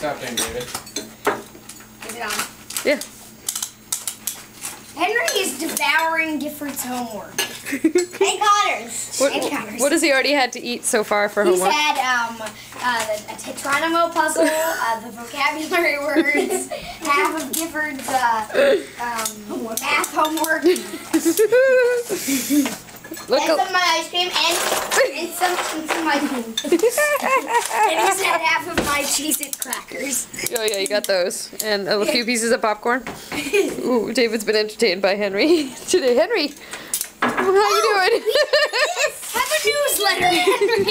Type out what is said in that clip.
What's happening, David? Is it on? Yeah. Henry is devouring Gifford's homework. And Connor's. What, And Connor's. what has he already had to eat so far for He's homework? He's had um, uh, the, a Tetranimo puzzle, uh, the vocabulary words, half of Gifford's uh, um, math homework, and Look, And some of my ice cream and, and some, and some ice cream. and he's had half of my Cheez-It crackers. oh yeah, you got those, and a few pieces of popcorn. Ooh, David's been entertained by Henry today. Henry, how are you oh, doing? Have a newsletter, Henry.